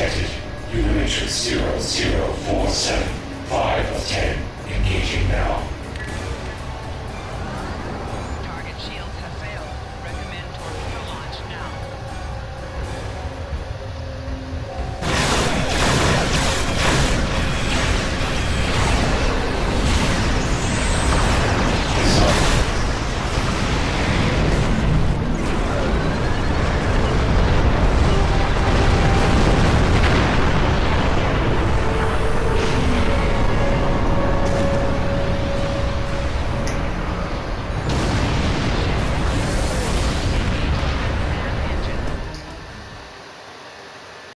Detected. Human matrix 0047.